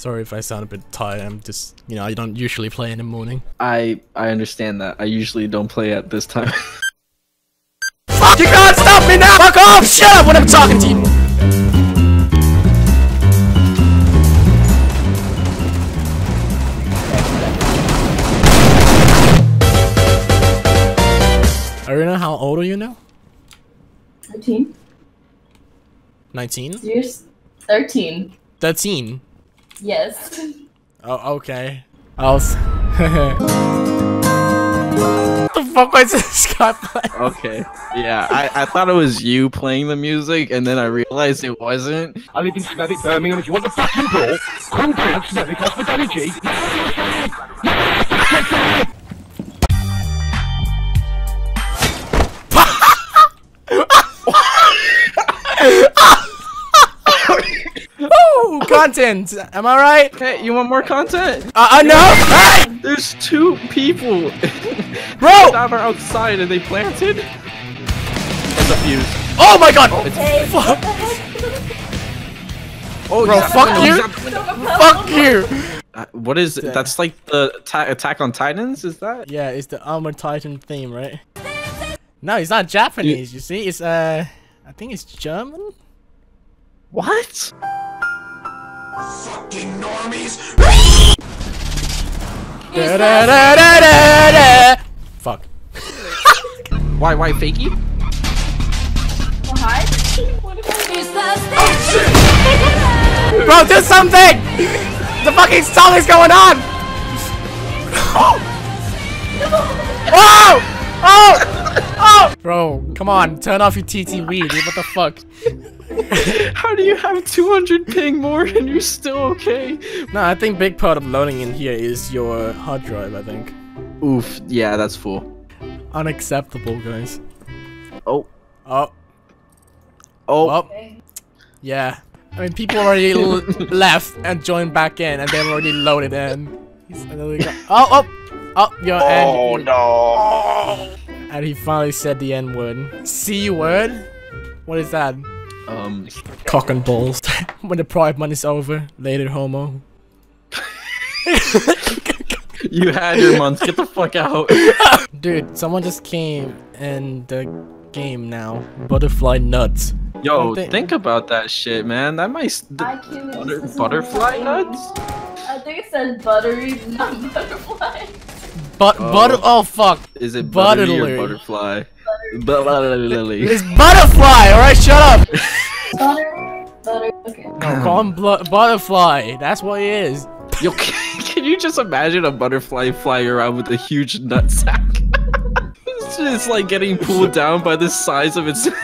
Sorry if I sound a bit tired. I'm just, you know, I don't usually play in the morning. I I understand that. I usually don't play at this time. Fuck! You can't stop me now! Fuck off! Shut up when I'm talking to you! Aruna, how old are you now? 13? 19? You're 13. 13? Yes. Oh, okay. I was... the fuck was this guy playing? okay. Yeah, I, I thought it was you playing the music, and then I realized it wasn't. I live in Smethwick, Birmingham. If you want the fucking ball, contact Smethwick Hospitality. Content! Am I right? Okay, you want more content? Uh, uh no! Hey! There's two people Bro! that are outside, and they planted. It's a fuse. Oh my god! Hey, Fuck. what the heck? Oh, Bro, fuck out you. window, he's out the window. Fuck you! Uh, what is that's like the Attack on Titans? Is that? Yeah, it's the Armored Titan theme, right? No, it's not Japanese, you see? It's, uh... I think it's German? What? Da-da-da-da-da-da. Fuck. Why? Why fakey? Oh, hi. Bro, do something! The fucking song is going on! Oh! Oh! Oh! Bro, come on, turn off your TT weed. What the fuck? How do you have 200 ping more and you're still okay? No, I think big part of loading in here is your hard drive, I think. Oof. Yeah, that's full. Unacceptable, guys. Oh. Oh, Oh. well, yeah. I mean, people already left and joined back in, and they've already loaded in. He's another guy. Oh, oh, oh, your Oh and, no. and he finally said the N word. C word? What is that? Um. Cock and balls. when the pride money's over, later, homo. You had your month. Get the fuck out. Dude, someone just came in the game now. Butterfly nuts. Yo, I think- think about that shit, man. That might s- butter, butterfly nuts. I think it said buttery, not butterfly. But Oh. butter. Oh fuck. Is it buttery or butterfly? Butterly. It's butterfly. All right, shut up. Butter, butter. Okay. No, call him butterfly. That's what he is. Yo, can, can you just imagine a butterfly flying around with a huge nutsack? it's just like getting pulled down by the size of its.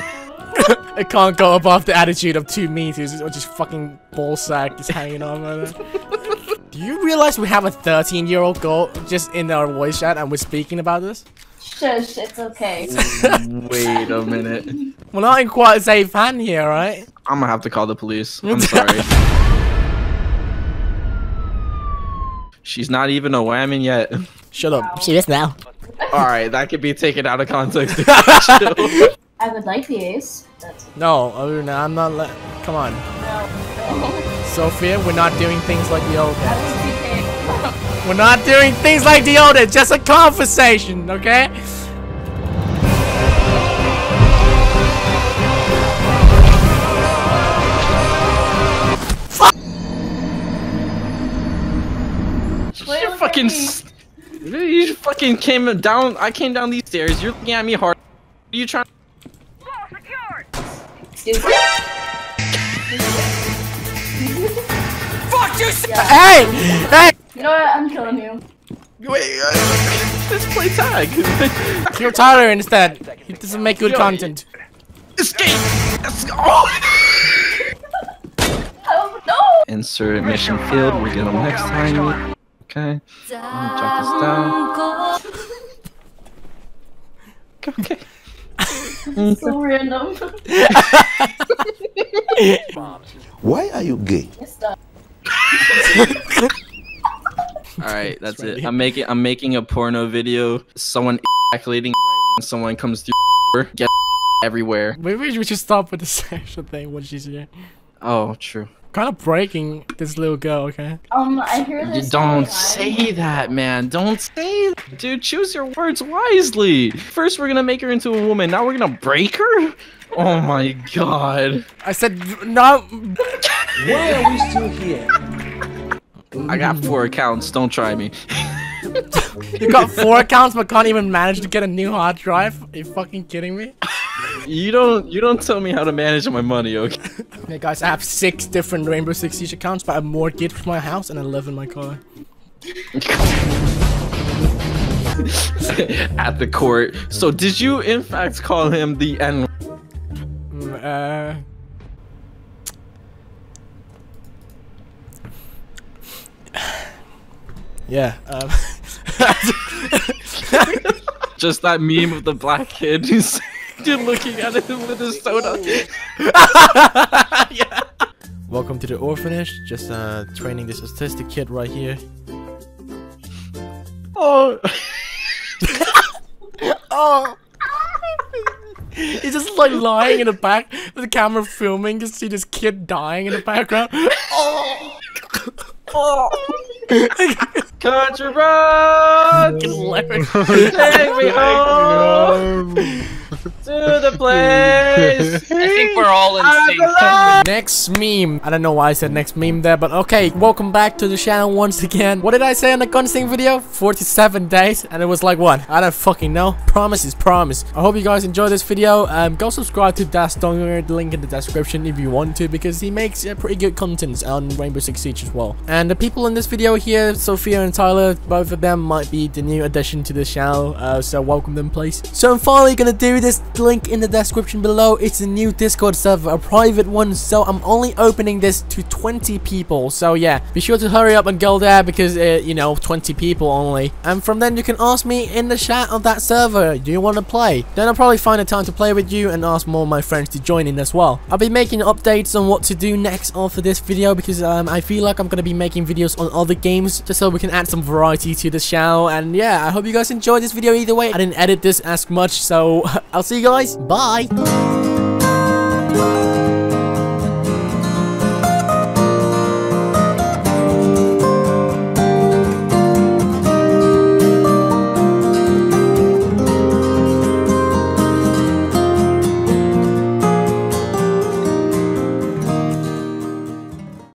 It can't go above the attitude of two meters, or just fucking ball sack just hanging on right there. Do you realize we have a 13 year old girl just in our voice chat and we're speaking about this? Shush, it's okay. Wait a minute. We're not in quite a safe hand here, right? I'm gonna have to call the police. I'm sorry. She's not even a whammon yet. Shut up. She is now. Alright, that could be taken out of context. I would like the ace. That's No, Aruna, I'm not let. Come on. no, no. Sophia, we're not doing things like the old days. That was TK. We're not doing things like the old. Just a conversation, okay? You fucking. You fucking came down. I came down these stairs. You're looking at me hard. Are you trying? Excuse me? Hey! Hey! You know what? I'm killing you. Wait, uh, let's play tag. Kill Tyler instead. He doesn't make good content. Escape. Let's. Oh. Oh no! Insert mission field. We'll get them next time. Okay. Let me jot this down. Okay. So random. Why are you gay? It's done. All right, that's ready. it. I'm making I'm making a porno video. Someone ejaculating when someone comes through. Get everywhere. Maybe we should stop with the sexual thing. What did she say? Oh, true. kind of breaking this little girl, okay? Um, I hear this. don't all the say that, man. Don't say that. Dude, choose your words wisely. First, we're gonna make her into a woman. Now we're gonna break her? Oh my god. I said no. Why are we still here? I got four accounts. Don't try me. You got four accounts but can't even manage to get a new hard drive? Are you fucking kidding me? You don't you don't tell me how to manage my money, okay? Hey guys, I have six different Rainbow Six Siege accounts, but I have more gifts for my house and I live in my car. At the court. So did you in fact call him the N Mm, uh... Yeah, um... just that meme of the black kid who's dude looking at him with his soda? yeah. Welcome to the orphanage. Just uh, training this autistic kid right here. Oh Oh. He's just like lying in the back with the camera filming. You see this kid dying in the background. Oh. Country road! Take me home to the place. I think we're all in sync. Next meme. I don't know why I said next meme there, but okay. Welcome back to the channel once again. What did I say in the gunsling video? 47 days, and it was like what? I don't fucking know. Promise is promise. I hope you guys enjoy this video. Um, go subscribe to Das Donger, the link in the description if you want to, because he makes uh, pretty good content on Rainbow Six Siege as well. And the people in this video here, Sophia and Tyler, both of them might be the new addition to the channel. Uh, so welcome them, please. So I'm finally gonna do this. Link in the description below. It's a new Discord server, a private one. So I'm only opening this to 20 people. So yeah, be sure to hurry up and go there because uh, you know 20 people only. And from then you can ask me in the chat of that server, do you want to play? Then I'll probably find a time to play with you and ask more of my friends to join in as well. I'll be making updates on what to do next after this video because um, I feel like I'm gonna be making videos on other games just so we can add some variety to the channel. And yeah, I hope you guys enjoyed this video either way. I didn't edit this as much, so I'll see you guys. Bye.